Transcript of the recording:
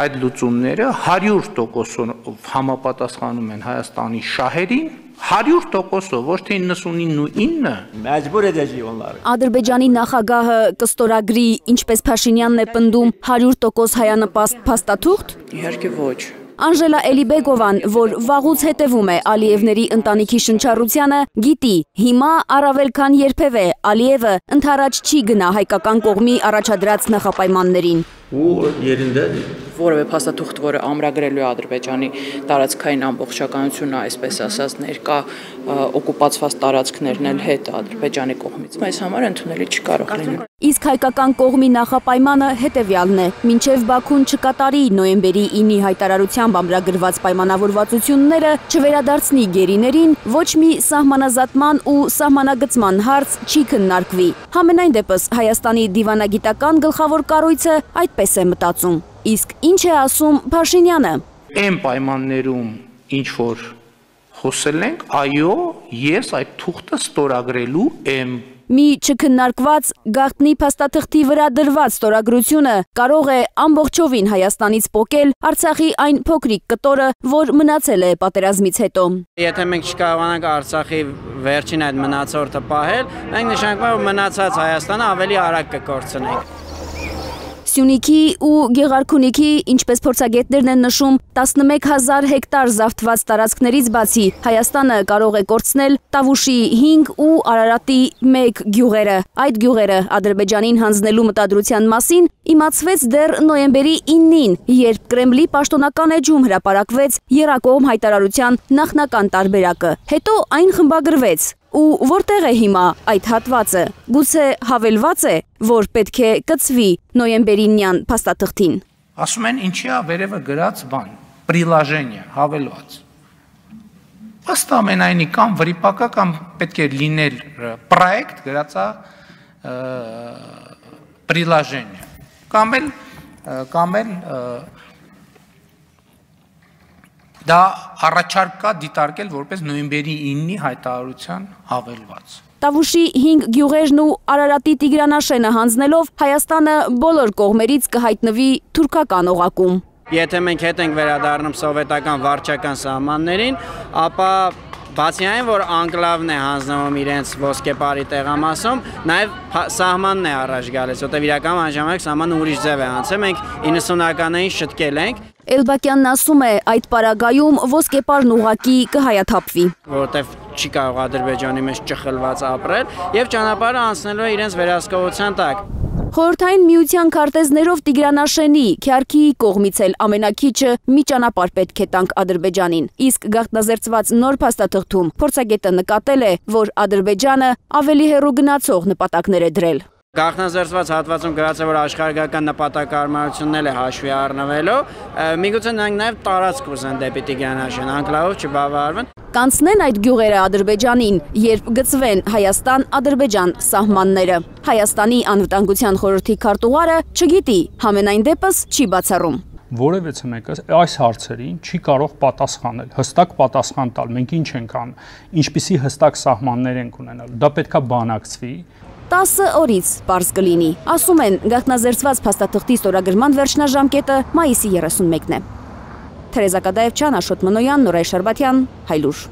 այդ լուծումները 100%-ով համապատասխանում են Հայաստանի շահերին, 100%-ով, ոչ թե 99 ու 9 Məcbur edəcəyik onları։ Ադրբեջանի նախագահը կստորագրի, ինչպես Փաշինյանն է պնդում, 100% հայանպաստ փաստաթուղթ։ Իհարկե ոչ։ Անժելա Էլիբեգովան, որ վաղուց հետևում է Ալիևների ընտանիքի շնչառությանը, գիտի, հիմա առավել քան երբևէ Ալիևը ընդառաջ չի գնա հայկական կողմի առաջադրած նախապայմաններին։ Ու yerindədir։ Որևէ փաստաթուղթ, որը ամրագրելու է Ադրբեջանի տարածքային ամբողջականությունը, այսպես ասած, ներկա օկուպացված տարածքներն էլ հետ Ադրբեջանի կողմից, այս համար ընդունելի չի կարող լինել։ Իսկ հայկական կողմի նախապայմանը հետևյալն է. մինչև Բաքուն չկատարի նոյեմբերի 9-ի հայտարարությամբ ամրագրված պայմանավորվածությունները չվերադարձնի գերիներին, ոչ մի սահմանազատման ու սահմանագծման հարց չի քննարկվի։ Համենայն դեպս Հայաստանի դիվանագիտական գլխավոր կառույցը այդպես է մտածում։ Իսկ ինչ է ասում Փաշինյանը։ Այն պայմաններում ինչ որ խոսել ենք, այո, ես այդ թուղթը ստորագրելու եմ։ Մի չքննարկված գաղտնի փաստաթղթի վրա դրված ստորագրությունը կարող է ամբողջովին Հայաստանից փոկել Արցախի այն փոքրիկ կտորը, որ մնացել է պատերազմից հետո։ Եթե մենք չկարողանանք Արցախի վերջին այդ մնացորդը պահել, մենք նշանակում է, որ մնացած Հայաստանը ավելի արագ կկորցնենք։ Սյունիքի ու Գեղարքունիքի, ինչպես փորձագետներն են նշում, 11000 հեկտար զավթված տարածքներից բացի Հայաստանը կարող է կորցնել Տավուշի 5 ու Արարատի 1 գյուղերը։ Այդ գյուղերը Ադրբեջանին հանձնելու մտադրության մասին իմացվեց դեռ նոյեմբերի 9-ին, երբ Կրեմլի պաշտոնական էջում հրապարակվեց Երակոմ հայտարարության նախնական տարբերակը։ Հետո այն խմբագրվեց ու որտեղ է հիմա այդ հատվածը։ Գուցե հավելված է, որ պետք է կծվի նոյեմբերինյան փաստաթղթին։ Ասում են ինչի է վերևը գրած բան, приложение, հավելված։ Ըստ ամենայնի կամ վրիպակա կամ պետք է լինել պրոյեկտ գրածա приложение։ Կամ էլ կամ էլ դա առաջարկ կա դիտարկել որպես նոյեմբերի 9-ի հայտարարության հավելված։ Տավուշի 5 գյուղերն ու Արարատի Տիգրանաշենը հանձնելով Հայաստանը բոլոր կողմերից կհայտնվի թուրքական օղակում։ Եթե մենք հետ ենք վերադառնում սովետական վարչական սահմաններին, ապա Բացի այն, որ անկլավն է հանձնվում իրենց ոսկեպարի տեղամասում, նաև սահմանն է առաջ գալիս, որտեղ իրական անժամանակ սահմանը ուրիշ ձև է անցել։ Մենք 90-ականներին շտկել ենք, Էլբակյանն ասում է, այդ պարագայում ոսկեպարն ուղակի կհայաթափվի։ որովհետև չի կարող Ադրբեջանի մեջ ճխլված ապրել եւ ճանապարհը անցնելու է իրենց վերահսկողության տակ։ Խորհրդային միության քարտեզներով Տիգրանաշենի, Քյարքիի կողմից էլ ամենակիչը մի ճանապարհ պետք է տանք Ադրբեջանին։ Իսկ գաղտնազերծված նոր փաստաթղթում փորձագետը նկատել է, որ Ադրբեջանը ավելի հեռու գնացող նպատակներ է դրել։ Գաղտնազերծված հատվածում գրած է, որ աշխարհագրական նպատակարարությունն է հաշվի առնվելու, միգուցե նրանք նաև տարածք ուզեն դեպի Տիգրանաշեն, անկլավով չբավարարվեն։ Կանցնեն այդ գյուղերը Ադրբեջանին, երբ գծվեն Հայաստան-Ադրբեջան սահմանները։ Հայաստանի անվտանգության խորհրդի քարտուղարը չգիտի, համենայն դեպս չի բացառում որևէցե մեկը այս հարցերին չի կարող պատասխանել, հստակ պատասխան տալ։ Մենք ինչ ենք անում, ինչպիսի հստակ սահմաններ ենք ունենալու։ Դա պետքա բանակցվի, 10 օրից པարզ կլինի։ Ասում են, գաղտնազերծված փաստաթղթի ստորագրման վերջնաժամկետը մայիսի 31-ն է։ Թերեզա Կադաևչյան, Աշոտ Մնոյան, Նորայ Շարբաթյան, Հայլուր։